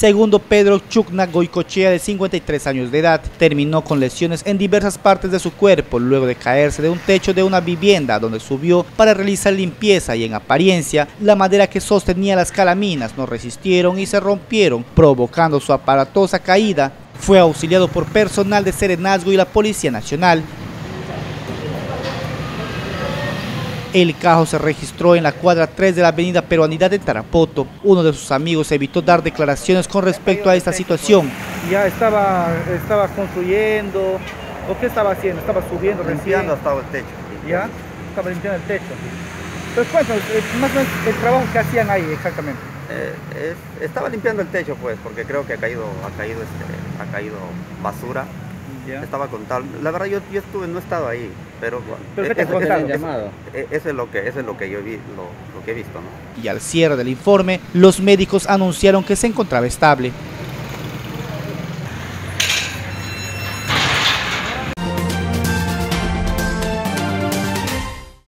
Segundo Pedro Chukna Goicochea, de 53 años de edad, terminó con lesiones en diversas partes de su cuerpo luego de caerse de un techo de una vivienda donde subió para realizar limpieza y en apariencia la madera que sostenía las calaminas no resistieron y se rompieron, provocando su aparatosa caída. Fue auxiliado por personal de Serenazgo y la Policía Nacional, El caso se registró en la cuadra 3 de la avenida Peruanidad de Tarapoto. Uno de sus amigos evitó dar declaraciones con respecto a esta situación. Ya estaba, estaba construyendo, ¿o qué estaba haciendo? Estaba subiendo Limpiando hasta el techo. ¿Ya? Estaba limpiando el techo. Entonces cuéntanos, más o menos el trabajo que hacían ahí exactamente. Eh, es, estaba limpiando el techo pues, porque creo que ha caído, ha caído, este, ha caído basura. Ya. Estaba con tal. La verdad yo, yo estuve, no he estado ahí, pero, ¿Pero qué te eso, eso- llamado? eso- eso es lo que, eso es lo que yo vi, lo, lo que he visto, ¿no? Y al cierre del informe, los médicos anunciaron que se encontraba estable.